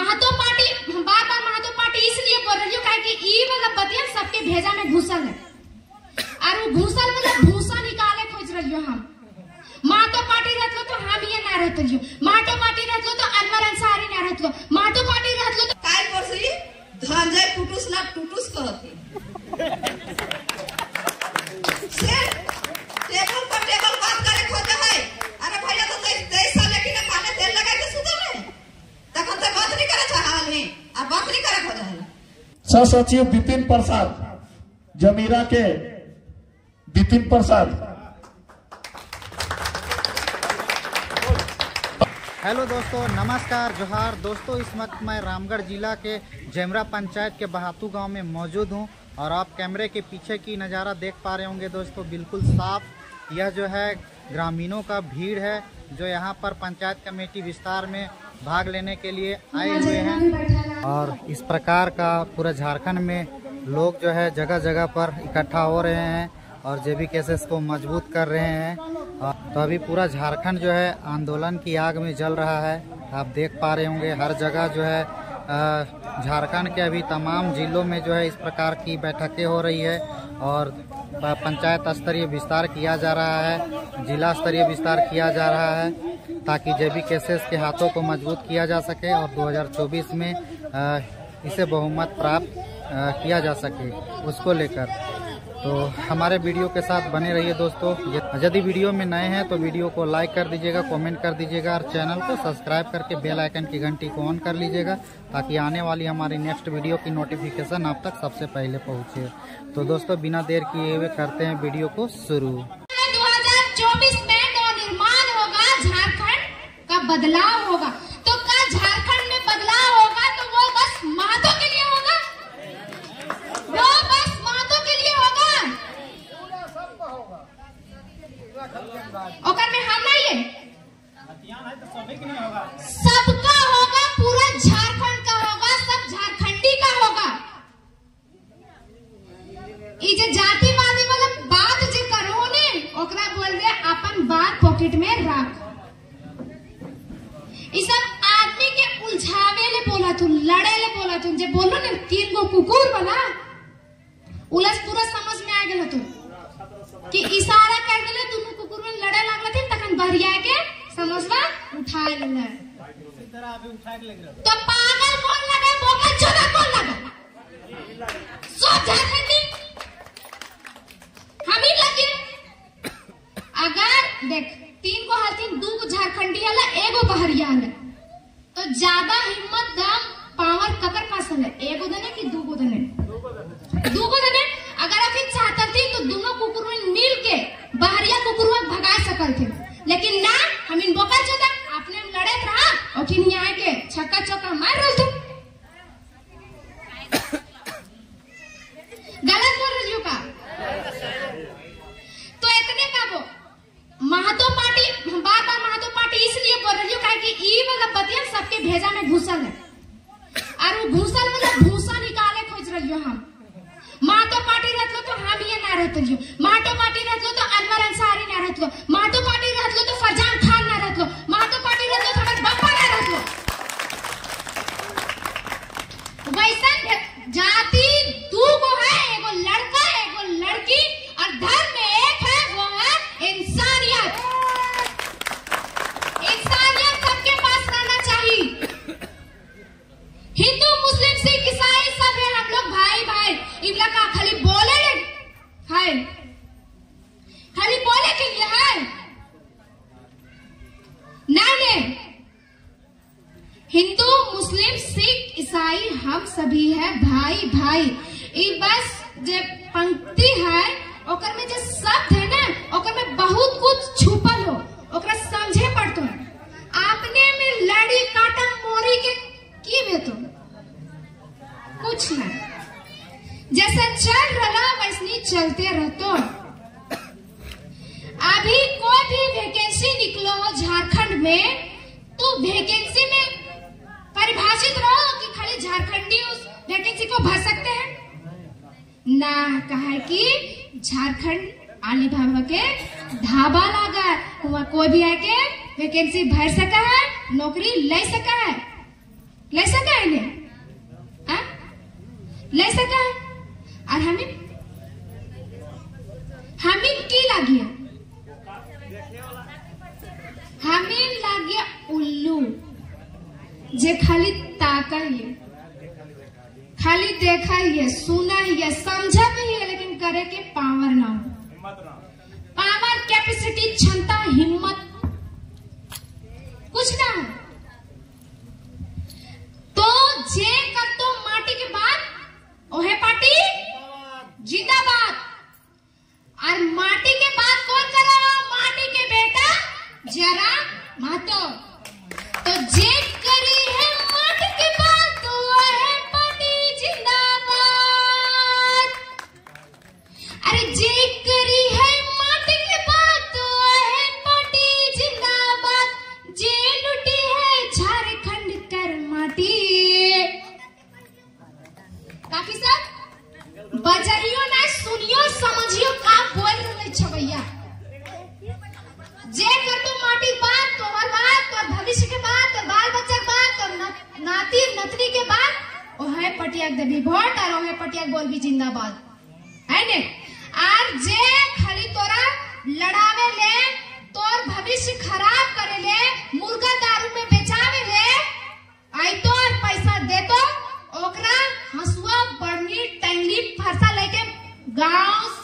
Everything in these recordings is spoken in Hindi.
महतो पार्टी, बार बार महतो पार्टी इसलिए बोल रही हूँ कि ई वाला बतिया सबके भेजा में घुसल है और वो घुसल मतलब भूसा निकाले खोज रही हो हम महतो पार्टी रहत लो तो हम ये ना रहत लियो महतो पार्टी रहत लो तो अनवर अंसारी ना रहत लो महतो पार्टी रहत लो तो काय परसरी धनजय टुटुस ना टुटुस कहते से टेबल पर टेबल बात करे खोजे है अरे भैया तो तेईस तेईस साल लेकिन काने तेल लगा के सुतल है तखन ते बात नहीं करे छ हाल में आ बात नहीं करे खोजे है सहसचिव विपिन प्रसाद, जमीरा के विपिन प्रसाद। हेलो दोस्तों, नमस्कार, जोहार। दोस्तों, इस वक्त मैं रामगढ़ जिला के जैमरा पंचायत के बहातू गाँव में मौजूद हूँ और आप कैमरे के पीछे की नज़ारा देख पा रहे होंगे दोस्तों, बिल्कुल साफ़। यह जो है, ग्रामीणों का भीड़ है, जो यहाँ पर पंचायत कमेटी विस्तार में भाग लेने के लिए आए हुए हैं। और इस प्रकार का पूरा झारखंड में लोग जो है जगह जगह पर इकट्ठा हो रहे हैं और जेबी केसेस को मज़बूत कर रहे हैं। तो अभी पूरा झारखंड जो है आंदोलन की आग में जल रहा है। आप देख पा रहे होंगे हर जगह जो है झारखंड के अभी तमाम जिलों में जो है इस प्रकार की बैठकें हो रही है और पंचायत स्तरीय विस्तार किया जा रहा है, जिला स्तरीय विस्तार किया जा रहा है। ताकि जेबी केसेस के हाथों को मज़बूत किया जा सके और 2024 में इसे बहुमत प्राप्त किया जा सके उसको लेकर। तो हमारे वीडियो के साथ बने रहिए दोस्तों। यदि वीडियो में नए हैं तो वीडियो को लाइक कर दीजिएगा, कमेंट कर दीजिएगा और चैनल को सब्सक्राइब करके बेल आइकन की घंटी को ऑन कर लीजिएगा ताकि आने वाली हमारी नेक्स्ट वीडियो की नोटिफिकेशन आप तक सबसे पहले पहुँचे। तो दोस्तों, बिना देर किए हुए करते हैं वीडियो को शुरू 2024 में नवनिर्माण होगा झारखंड का बदलाव होगा। तो क्या झारखंड में बदलाव होगा तो वो बस महतो के लिए होगा। वो बस महतो के लिए होगा। ओकर में हम नहीं है। सबका होगा, पूरा झारखंड का होगा, सब झारखंडी का होगा। जे जातिवादी वाला बात जे करो ने, ओकरा बोल दे अपन बात पॉकेट में रख। ई आदमी के उलझावे ले बोला तू, लड़े ले बोला तू, जे बोलो ने, तीन गो कुकुर वाला। उलझ पूरा समझ में आ गेल तू। कि इशारा कर देले, दोनों कुकुर में लड़े लागल थे तखन बहरिया के समझवा उठा लेले। तो पागल कौन लगा बोका चोदा कौन लगा? सो झारखंडी हम ही लगे अगर देख तीन को हथिन दू को एगो बहरिया हला तो ज़्यादा हिम्मत, दम पावर ककर पास है एगो दने कि दूगो दने? दूगो दने। अगर अभी चाहता थी तो दोनों कुकुर में मिल के बहरिया कुकुर भगा सकल थे लेकिन ना, हम इन बोका चोदा आपने लड़े रहा और यहाँ के छक्का चौका मार रहे थे गलत बोल रही हूँ का तो इतने का वो महतो पार्टी हम बार बार महतो पार्टी इसलिए बोल रही हूँ कि ई वाला बतिया सबके भेजा में घुसल है और वो घुसल मतलब भूसा निकाले खोज रही हो हम महतो पार्टी रहत लो तो हम ये ना रहत लियो महतो पार्टी रहत लो तो अनवर अंसारी ना रहत लो महतो पार्टी रहत लो तो फरजान खान ना रहत लो महतो पार्टी रहत लो तो हमर बप्पा ना रहत लो वैसन भे- जाति दू गो है एगो लड़का एगो लड़की और धर्म एक है वो है इंसानियत इंसानियत सबके पास रहना चाहिए हिंदू मुस्लिम सिख ईसाई सब है हम लोग भाई भाई इनला का खाली बोले ले है। खाली बोले के लिए है। नहीं नहीं हिंदू, मुस्लिम, सिख, ईसाई, हम सभी हैं भाई भाई ढाबा लागा है। वहाँ कोई भी आके वैकेंसी भर सका है, नौकरी ले सका है। ले सका है ने? ले सका है? और हमें? हमें की लागिया हमें लागिया उल्लू। जे खाली ताका ही है। खाली देखा ही है, सुना ही है, समझा भी है, लेकिन करे के पावर ना हो। कैपेसिटी क्षमता, हिम्मत। कुछ ना। है तो जे कर तो माटी के बाद, ओहे पार्टी जिंदाबाद। और माटी के बाद कौन करा? माटी के बेटा, जरा महतो गाँव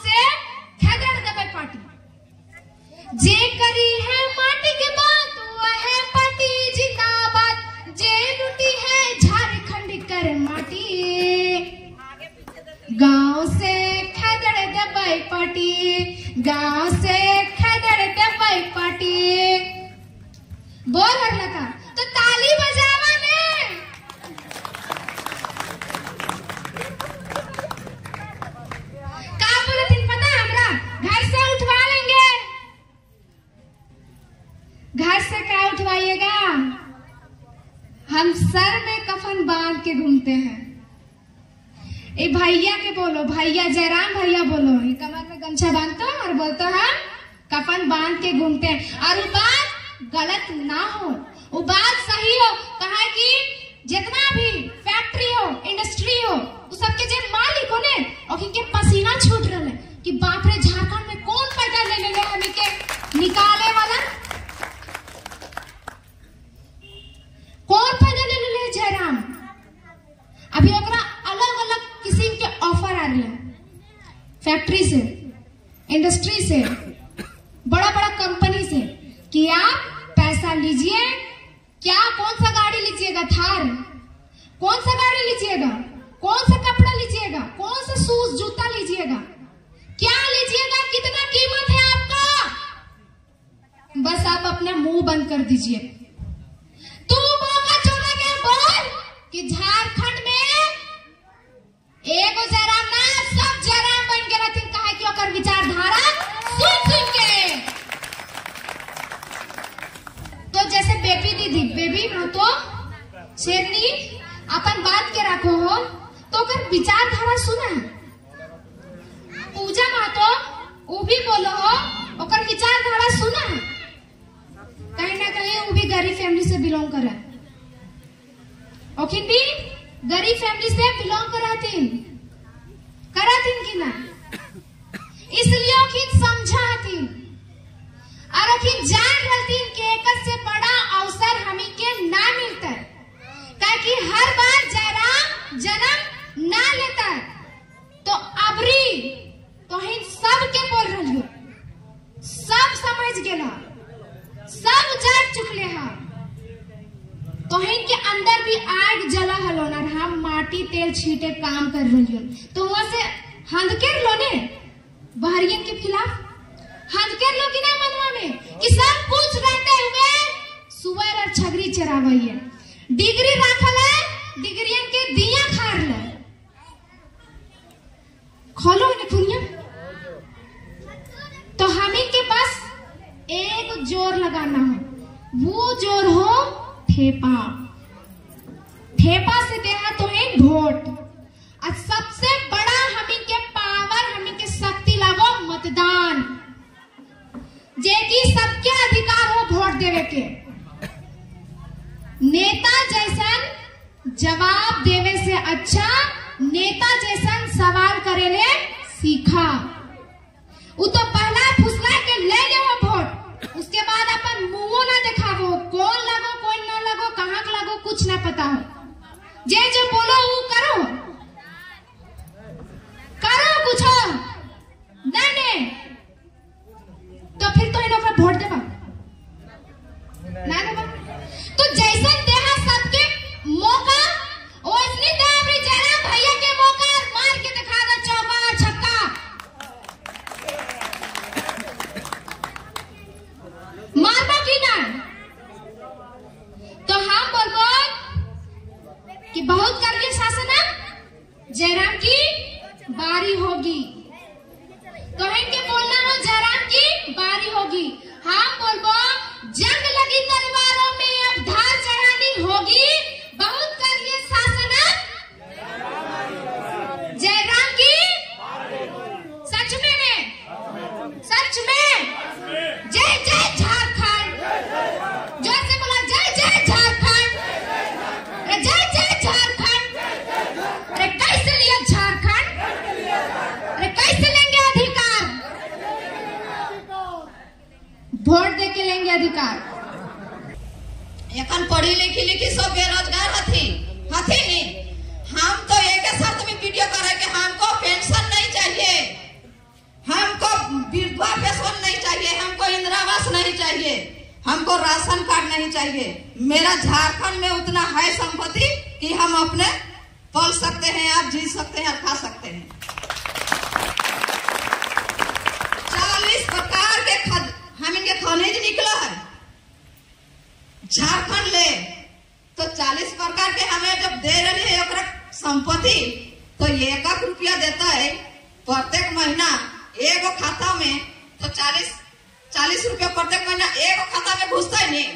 गमछा बांधते हो और बोलते हैं, कफन बाँध के घूमते हैं। और बात गलत ना हो। वो बात सही हो। कहा कि जितना भी फैक्ट्री हो इंडस्ट्री हो वो सबके जे मालिक हो ने और के पसीना छूट रहे कि बाप रे, झारखंड में कौन पैदा ले ले हमें के निकाले वाला? कौन पैदा ले ले जयराम? अभी अलग अलग किस्म के ऑफ़र आ रहे हैं। फैक्ट्री से। इंडस्ट्री से बड़ा बड़ा कंपनी से, कि आप पैसा लीजिए, क्या कौन सा गाड़ी लीजिएगा, थार? कौन सा गाड़ी लीजिएगा? कौन सा कपड़ा लीजिएगा? कौन सा शूज़, जूता लीजिएगा? क्या लीजिएगा? कितना कीमत है आपका? बस आप अपना मुँह बंद कर दीजिए। तू मौका छोड़ा के बोल कि झारखंड में बेबी दीदी तो शेरनी, अपन बात के रखो हो। तो ओकर विचारधारा सुना। पूजा महतो वो भी बोलो हो, ओकर विचारधारा सुना। कहीं ना कहीं वो भी गरीब फैमिली से बिलोंग करे। ओकिन भी गरीब फैमिली से बिलोंग करातीन करातीन कि ना? इसलिए ओकिन समझा हतीन और अखिल जान रहती कि एक से बड़ा अवसर हमी के ना मिलता है ताकि हर बार जयराम जन्म ना लेता है तो अबरी तो हिन सब के बोल रही हो सब समझ गेला सब जाग चुकले हा तो के अंदर भी आग जला हलो ना हम माटी तेल छीटे काम कर रही हो तो वहाँ से हंदकेर लो ने बहरियन के खिलाफ हंदकेर लो कि ना मनवा में कि सब कुछ रहते हुए सुअर और छगरी चरावई है डिग्री राखल है डिग्रियन के दिया खार ले खोलो ने खुनिया तो हमें के पास एक ज़ोर लगाना हो वो ज़ोर हो ठेपा ठेपा से देना तो है वोट और सबसे बड़ा हमें के पावर हमें के शक्ति लागो मतदान जे की सबके अधिकार हो वोट देवे के नेता जैसन जवाब देवे से अच्छा नेता जैसन सवाल करेले सीखा वो तो पहला फुसला के ले जाओ वोट उसके बाद अपन मुँह ना दिखावो कौन लगो कौन ना लगो कहाँ के लगो कुछ ना पता हो जे जे बोलो वो करो करो कुछ नहीं नहीं तो फिर तो इन वोट देबा ना देबा तो जैसन देहा सबके मौका ओसनी दे अभी जयराम भैया के मौका मार के दिखा दो चौका और छक्का मारबा की ना तो हम बोलबो कि बहुत करके शासन अब जयराम की बारी होगी तो इनके बोलना हो जयराम की बारी होगी हम बोलबो जंग लगी तलवारों में अब धार चढ़ानी होगी बहुत कर लिए शासन अब जयराम की सच में ने सच में जय जय झारखंड ज़ोर से बोला जय जय झारखंड अरे जय जय झारखंड अरे कैसे लिया झारखंड अरे कैसे लेंगे अधिकार वोट दे के लेंगे अधिकार एखन पढ़ी लिखी लिखी सब बेरोजगार हथी हथी नी हम तो एक शर्त में वीडियो करे कि हमको पेंशन नहीं चाहिए। हमको विधवा पेंशन नहीं चाहिए, हमको इंदिरा आवास नहीं चाहिए, हमको राशन कार्ड नहीं चाहिए। मेरा झारखंड में उतना है संपत्ति कि हम अपने पल सकते हैं, आप जी सकते हैं खा सकते हैं। चालीस प्रकार के खनिज निकला है। झारखंड ले तो चालीस प्रकार के हमें जब दे रही है संपत्ति तो एक एक रुपया देता है, प्रत्येक महीना एगो खाता में तो चालीस चालीस रुपया प्रत्येक महीना एगो खाता में घुसता है नहीं।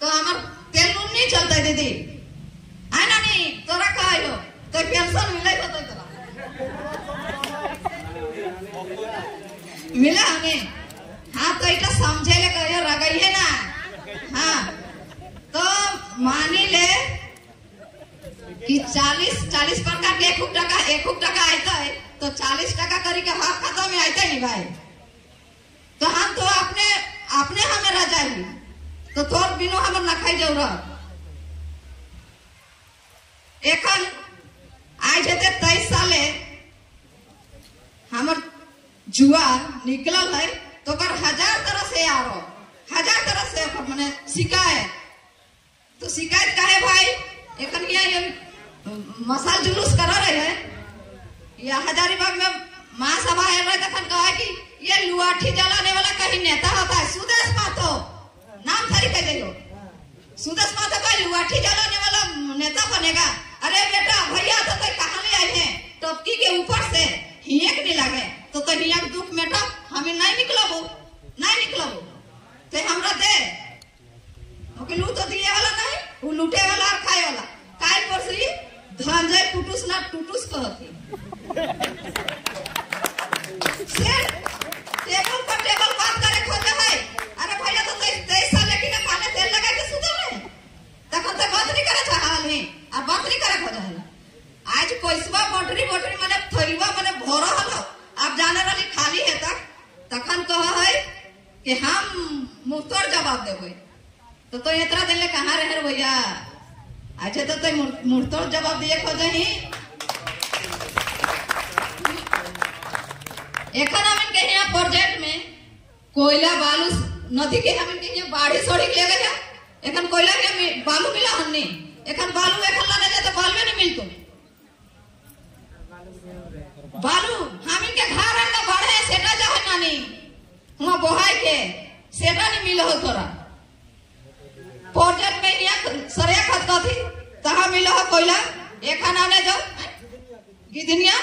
तो हमार तेल नून नहीं चलता है, दीदी। है ना नहीं? तोरा का हो तो पेंशन मिले तो तोरा। मिला हमें हाँ तो इटा समझे ले करिए रगइए ना हाँ तो मानी ले कि चालीस प्रकार के एक टका एक टका आता है। तो चालीस टका करी के हाथ खाता में आता नहीं भाई। तो हम तो अपने अपने हमें रह जाएगी तो तोर बिनो हमें न खाई ज़रूरत एखन आज हेते तेईस साले, हमर जुआ निकलल है तो ओकर हज़ार तरह से आरो। हज़ार तरह से मने शिकायत। तो शिकायत काहे भाई? एखन ये मसाल जुलूस करा रहे हैं। या हजारीबाग में महासभा है, रहे तखन कहा कि ये लुआठी जलाने वाला कहीं नेता होता है। सुदेश मातो, नाम थारी कह दियो सुदेश मातो का लुआठी जलाने वाला नेता बनेगा। अरे बेटा, भैया तो कोई कहा ले आए हैं, टपकी के ऊपर से हियक नहीं लगे। तो तो हियक दुख में टप हमें नहीं निकलबो नहीं निकलबो। ते हमरा दे। ओके लू तो दिए वाला नहीं वो लूटे वाला और खाए वाला। काय परसली धंजय टूटूस ना टूटूस कहती टेबल पर टेबल बात करे खोजे है। अरे भैया तो तेईस तेईस साल लेकिन काले तेल लगा के सुतल है तखन तो बात नहीं करे चाहल में आ बात नहीं करे खोजे है। आज पैसवा बटरी बटरी माने थैलवा माने भरा हलो। अब जाने वाली खाली है तक। तखन कह है कि हम मुंहतोड़ जवाब देबे। तो तो इतना दिन ले कहाँ रहे भैया? अच्छा तो तो मुंहतोड़ जवाब दिए खोजे ही एखन हमन के यहाँ प्रोजेक्ट में, कोयला बालू नदी के हमन के यहाँ बाढ़ी सोड़ी ले गए एखन कोयला के बालू मिला हमने एखन बालू एखन लाने जाए तो बालू नहीं मिलतो। बालू हमन के घर है ना बढ़े, सेटा जा है नानी। वहाँ बोहाई के, सेटा नहीं मिल हो तोरा। प्रोजेक्ट में यहाँ सरे खत कथी तहा मिल हो कोयला? एखन आने जो गिदनिया?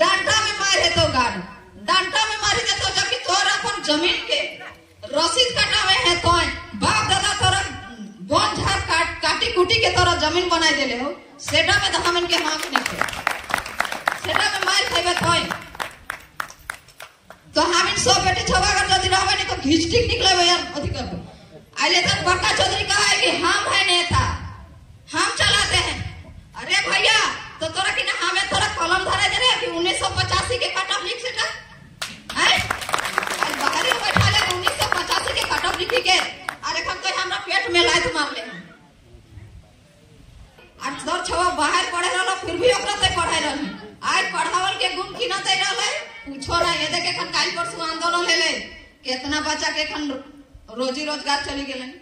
डांटा में मारे तो गाड़ी। डांटा में मारी देतो जबकि तोर अपन ज़मीन के रसीद कटावे है तो बाप दादा तोरा वन झाड़ काट, काटी कुटी के तोरा ज़मीन बनाए देले हो। सेटा में तो हमन के हाथ नहीं थे। सेटा में मार खाइबे तो तो हमिन सौ बेटे छवा अगर जल्दी रहबे नहीं तो घिच ठीक निकले यार, अथी करबे। आइले तक बड़का चौधरी कहा है कि हम है नेता। हम चलाते हैं। अरे भैया तो तोरा कि ना हमें तोरा कलम धरे दे रहे कि उन्नीस सौ पचासी के कट ऑफ़ लिख से हैं? आज बाहरी में बैठा ले उन्नीस सौ पचासी के कट ऑफ़ लिखी के। अरे हम तो हमरा पेट में लात मार ले दर छवा बाहर पढ़े रहल, फिर भी ओकरा से पढ़ाई रहल। आज पढ़ावल के गुण की न दे रहल? पूछो ना, ये देखे खन काल परसों आंदोलन ले ले कितना बच्चा के खन रोजी रोज़गार चली गए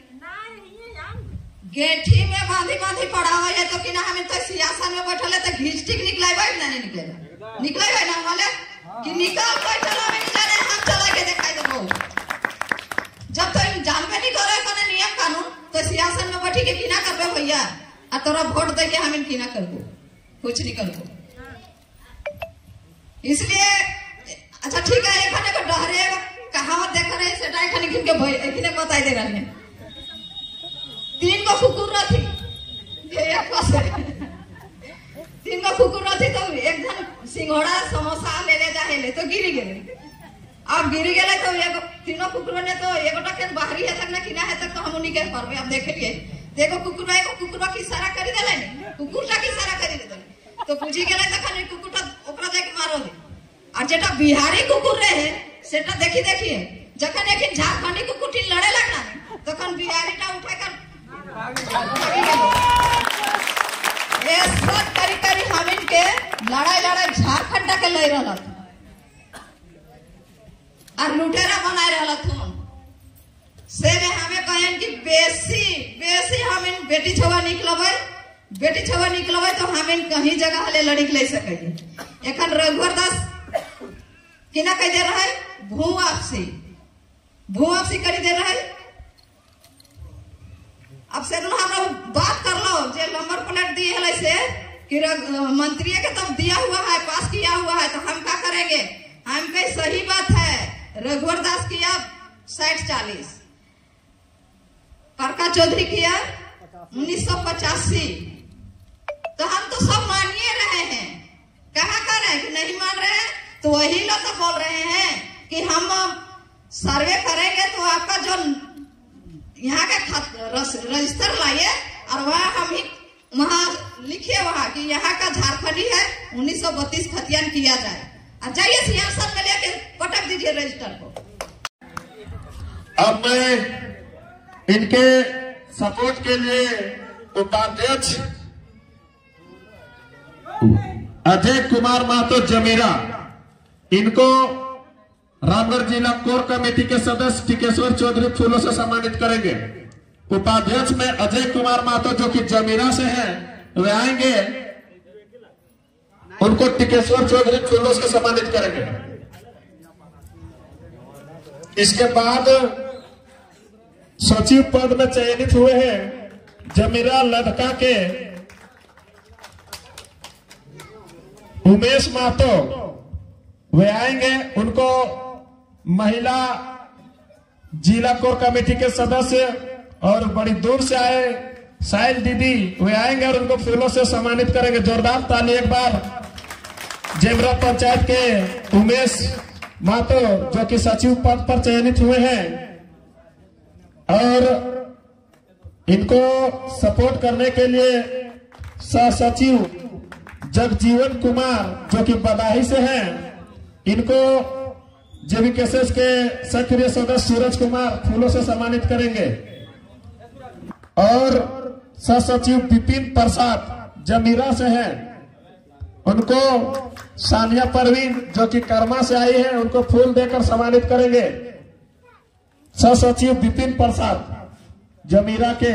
गेठी में बांधी बांधी पढ़ावा है तो कि ना हमें तो सियासन में बैठल है तो घिस्टिक निकलाई बाइट ना नहीं निकलेगा निकलाई बाइट ना वाले कि निकल बैठल हमें नहीं जाने हम चला के दिखाई देबो। जब तो जानबे नहीं करे कने नियम कानून तो सियासन में बैठी के किना करबे भैया? आ तोरा वोट दे के हमें किना करबो। कुछ नहीं करबो। इसलिए अच्छा ठीक है एखने को डहरे देख एखने किन के भई एखने बताई दे रहले तीन गो कुकुर रहती एक पासे तीन गो कुकुर रहती तो एक जन सिंघोड़ा समोसा ले ले जा ले तो गिरी गेले अब गिरी गेले तो एगो तीनों कुकुर ने तो एगोटा के बाहरी है तक ना किना है तक तो हम उन्हीं के परबे अब देख लिए देखो कुकुर एगो कुकुर की इशारा करी देले ने कुकुर का इशारा करी देले तो पूछी गेले तो खाली कुकुर ओकरा जाके मारो दे और जेटा बिहारी कुकुर रहे देखी देखिए जखन एक झारखंडी कुकुर टी लड़े लगना तखन बिहारीटा उठा कर ये सब करी करी हमिन के लड़ाई लड़ाई झारखंड के ले रहल और लुटेरा बनाए रहल थुन से ने हमें कहन कि बेसी बेसी हमिन बेटी छवा निकलबै, बेटी छवा निकलबै तो हमिन कहीं जगह ले लड़ी ले सके एखन रघुवर दास, किना कह रहे? भू आपसी। भू आपसी करी दे रहे? अब से हमरा बात कर लो, जो नंबर प्लेट दिए है से कि मंत्री के तब दिया हुआ है, पास किया हुआ है तो हम क्या करेंगे? हम कहीं सही बात है रघुवर दास किया साठ चालीस। परका चौधरी किया उन्नीस सौ पचासी। तो हम तो सब मानिए रहे हैं। कहा कर रहे हैं? कि नहीं मान रहे हैं? तो वही लोग तो बोल रहे हैं। कि हम सर्वे करेंगे तो आपका जो यहाँ का रजिस्टर लाइए और वहाँ हम ही वहाँ लिखिए वहाँ कि यहाँ का झारखंडी है 1932 खतियान किया जाए। और जाइए सियासत में लेके पटक दीजिए रजिस्टर को। अब मैं इनके सपोर्ट के लिए उपाध्यक्ष अजय कुमार महतो जमीरा, इनको रामगढ़ जिला कोर कमेटी के सदस्य टिकेश्वर चौधरी फूलों से सम्मानित करेंगे। उपाध्यक्ष में अजय कुमार महतो जो कि जमीरा से हैं, वे आएँगे। उनको टिकेश्वर चौधरी फूलों से सम्मानित करेंगे। इसके बाद सचिव पद में चयनित हुए हैं जमीरा लड़का के उमेश महतो वे आएँगे, उनको महिला जिला कोर कमेटी के सदस्य और बड़ी दूर से आए साहिल दीदी, वे आएँगे और उनको फूलों से सम्मानित करेंगे। जोरदार ताली एक बार। जेमरा पंचायत के उमेश महतो जो कि सचिव पद पर चयनित हुए हैं और इनको सपोर्ट करने के लिए सह सचिव जगजीवन कुमार, जो कि बदाही से हैं, इनको जेबीकेसेस के सक्रिय सदस्य सूरज कुमार फूलों से सम्मानित करेंगे। और सचिव विपिन प्रसाद जमीरा से हैं, उनको सानिया परवीन जो कि कर्मा से आई है, उनको फूल देकर सम्मानित करेंगे। सचिव विपिन प्रसाद जमीरा के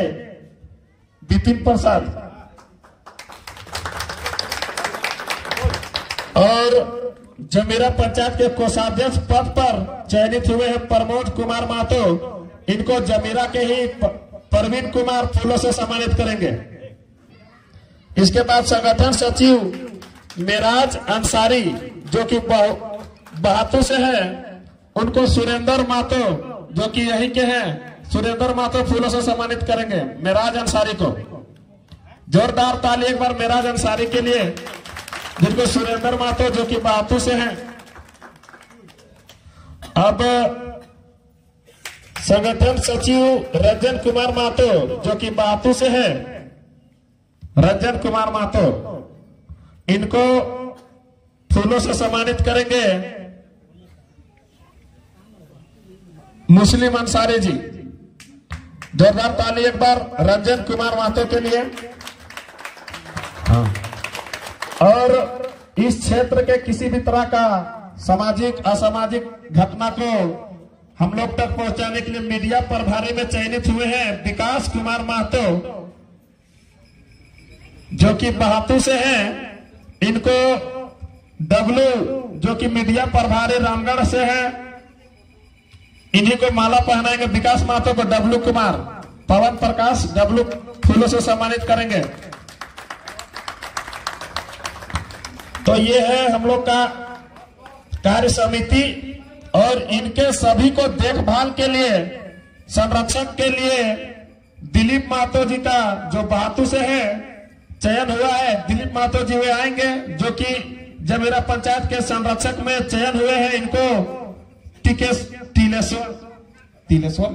विपिन प्रसाद। और जमीरा पंचायत के कोषाध्यक्ष पद पर चयनित हुए हैं प्रमोद कुमार महतो इनको जमीरा के ही प्रवीण कुमार फूलों से सम्मानित करेंगे। इसके बाद संगठन सचिव मेराज अंसारी, जो कि बहातू से है, उनको सुरेंद्र मातो, जो कि यही के हैं, सुरेंद्र महतो फूलों से सम्मानित करेंगे मेराज अंसारी को। जोरदार ताली एक बार मेराज अंसारी के लिए। जिनको सुरेंद्र महतो जो कि बहातू से हैं। अब संगठन सचिव रंजन कुमार महतो जो कि बहातू से है। रंजन कुमार महतो इनको फूलों से सम्मानित करेंगे। मुस्लिम अंसारी जी, जोरदार ताली एक बार रंजन कुमार महतो के लिए। और इस क्षेत्र के किसी भी तरह का सामाजिक, असामाजिक घटना को हम लोग तक पहुँचाने के लिए मीडिया प्रभारी में चयनित हुए हैं विकास कुमार महतो, जो कि बहातू से हैं। इनको डब्लू जो कि मीडिया प्रभारी रामगढ़ से है। इन्हीं को माला पहनाएँगे विकास महतो को डब्लू कुमार, पवन प्रकाश डब्लू फूलों से सम्मानित करेंगे। तो ये है हम लोग का कार्य समिति और इनके सभी को देखभाल के लिए, संरक्षक के लिए दिलीप मातो जी का जो बहातू से है, चयन हुआ है, दिलीप महतो जी वे आएँगे, जो कि जमेरा पंचायत के संरक्षक में चयन हुए हैं, इनको टिकेश तिलेश्वर तिलेश्वर?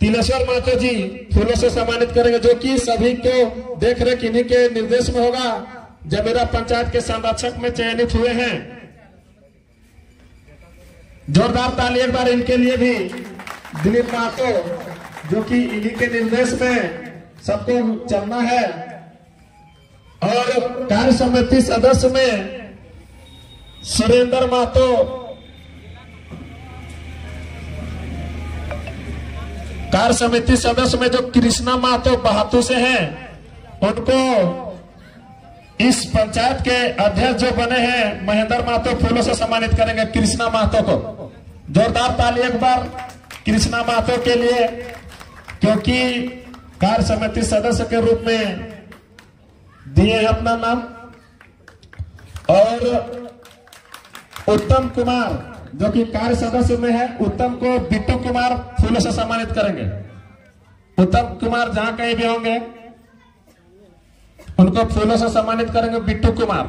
तिलेश्वर महतो जी फूलों से सम्मानित करेंगे, जो कि सभी को देख रेख इन्हीं के निर्देश में होगा। जमेरा पंचायत के संरक्षक में चयनित हुए हैं, जोरदार ताली एक बार इनके लिए भी, दिलीप महतो जो कि इन्हीं के निर्देश में सबको चलना है, और कार्य समिति सदस्य में सुरेंद्र महतो कार्य समिति सदस्य में जो कृष्णा महतो बहातू से हैं, उनको इस पंचायत के अध्यक्ष जो बने हैं, महेंद्र महतो फूलों से सम्मानित करेंगे कृष्णा महतो को। जोरदार ताली एक बार कृष्णा महतो के लिए, क्योंकि कार्य समिति सदस्य के रूप में दिए हैं अपना नाम। और उत्तम कुमार, जो कि कार्य सदस्य में है, उत्तम को बिट्टू कुमार फूलों से सम्मानित करेंगे। उत्तम कुमार जहाँ कहीं भी होंगे उनको फूलों से सम्मानित करेंगे बिट्टू कुमार।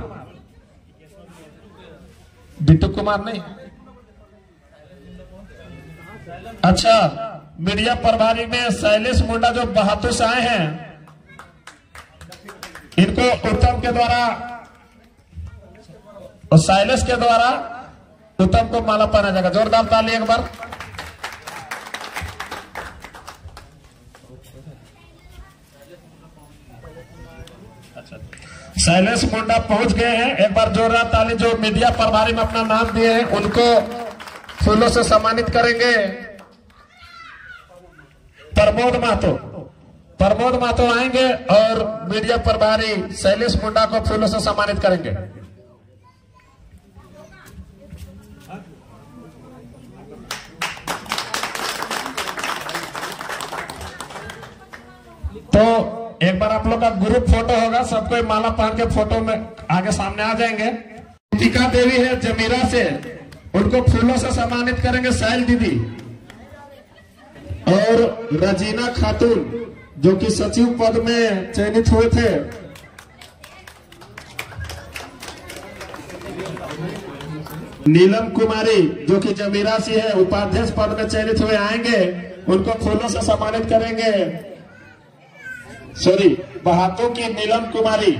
बिट्टू कुमार नहीं। अच्छा मीडिया प्रभारी में शैलेश मुंडा जो बहातू से आए हैं, इनको उत्तम के द्वारा, और शैलेश के द्वारा उत्तम को माला पहना जाएगा। जोरदार ताली एक बार। शैलेश मुंडा पहुँच गए हैं। एक बार जोरदार ताली, जो मीडिया प्रभारी में अपना नाम दिए हैं, उनको फूलों से सम्मानित करेंगे। प्रमोद महतो प्रमोद महतो आएँगे और मीडिया प्रभारी शैलेश मुंडा को फूलों से सम्मानित करेंगे। तो एक बार आप लोग का ग्रुप फ़ोटो होगा, सबको माला पहन के फ़ोटो में आगे सामने आ जाएँगे। टीका देवी है जमीरा से। उनको फूलों से सम्मानित करेंगे सैल दीदी। और रजीना खातून, जो कि सचिव पद में चयनित हुए थे। नीलम कुमारी, जो कि जमीरा सी है, उपाध्यक्ष पद में चयनित हुए, आएँगे। उनको फूलों से सम्मानित करेंगे। सॉरी बहातों की नीलम कुमारी,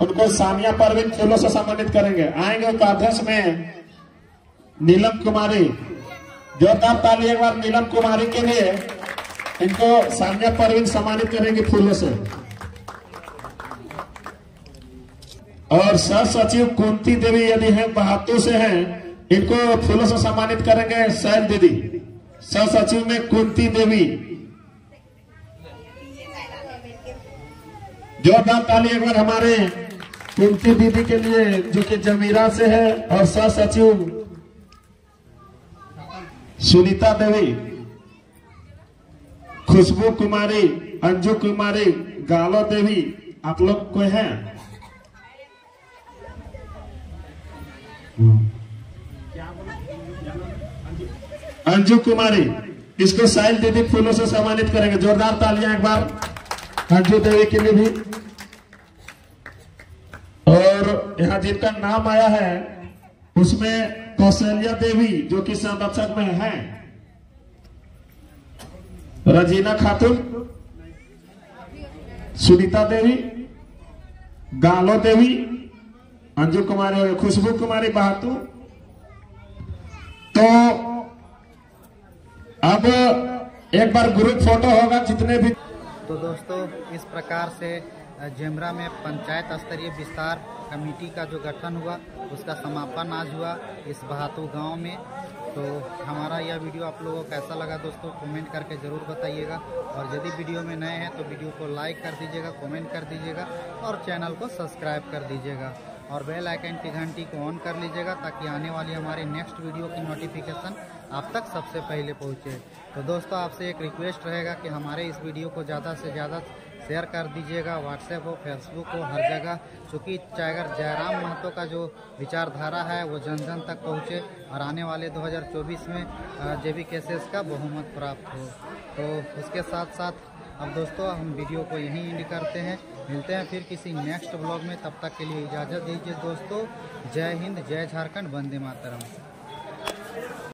उनको सामिया परवीन फूलों से सम्मानित करेंगे। आएँगे उपाध्यक्ष में नीलम कुमारी। जोरदार ताली एक बार नीलम कुमारी के लिए। इनको सामिया परवीन सम्मानित करेंगे फूलों से। और सह सचिव कुंती देवी यदि है बहातू से हैं, इनको फूलों से सम्मानित करेंगे शैल दीदी। सह सचिव में कुंती देवी। जोरदार ताली एक बार हमारे कुंती दीदी के लिए, जो कि जमीरा से है, और सह सचिव सुनीता देवी, खुशबू कुमारी, अंजू कुमारी, गालो देवी, आप लोग कोई हैं? अंजू कुमारी, इसको साइल दीदी फूलों से सम्मानित करेंगे। जोरदार तालियाँ एक बार। अंजू देवी के लिए भी और यहाँ जिनका नाम आया है, उसमें कौशल्या देवी, जो कि संरक्षक में है। रजीना खातून, सुनीता देवी, गालो देवी अंजू कुमारी खुशबू कुमारी बहातू। तो अब एक बार ग्रुप फ़ोटो होगा, जितने भी तो दोस्तों, इस प्रकार से जेमरा में पंचायत स्तरीय विस्तार कमेटी का जो गठन हुआ, उसका समापन आज हुआ इस बहातू गाँव में। तो हमारा यह वीडियो आप लोगों को कैसा लगा दोस्तों, कमेंट करके ज़रूर बताइएगा। और यदि वीडियो में नए हैं तो वीडियो को लाइक कर दीजिएगा, कमेंट कर दीजिएगा और चैनल को सब्सक्राइब कर दीजिएगा। और बेल आइकन की घंटी को ऑन कर लीजिएगा, ताकि आने वाली हमारी नेक्स्ट वीडियो की नोटिफिकेशन आप तक सबसे पहले पहुँचे। तो दोस्तों, आपसे एक रिक्वेस्ट रहेगा कि हमारे इस वीडियो को ज़्यादा से ज़्यादा शेयर कर दीजिएगा व्हाट्सएप हो फेसबुक हो, हर जगह, क्योंकि टाइगर जयराम महतो का जो विचारधारा है, वो जन जन तक पहुँचे और आने वाले 2024 में जे बी केसेस का बहुमत प्राप्त हो। तो उसके साथ साथ अब दोस्तों, हम वीडियो को यहीं एंड करते हैं। मिलते हैं फिर किसी नेक्स्ट ब्लॉग में। तब तक के लिए इजाज़त दीजिए दोस्तों। जय हिंद, जय झारखंड, वंदे मातरम।